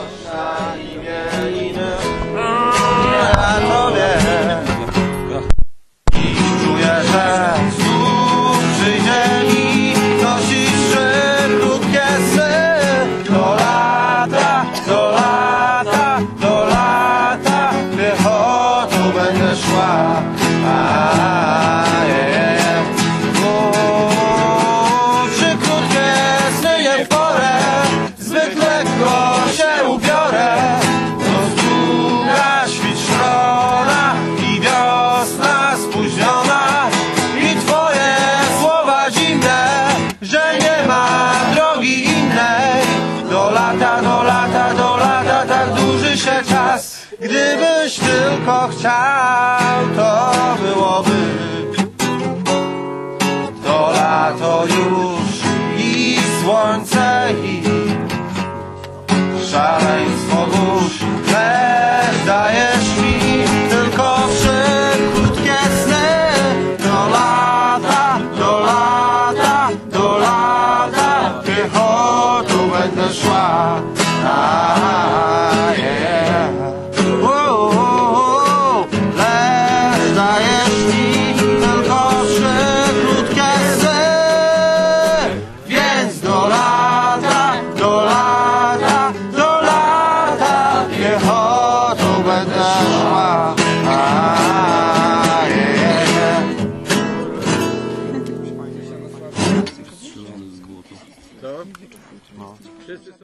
Amen. Tylko chciał, to byłoby. To lato już i słońce i szaleństwo dusz. Lecz dajesz mi tylko trzy krótkie sny. Do lata, do lata, do lata piechotą będę szła Co? No. Wszyscy są...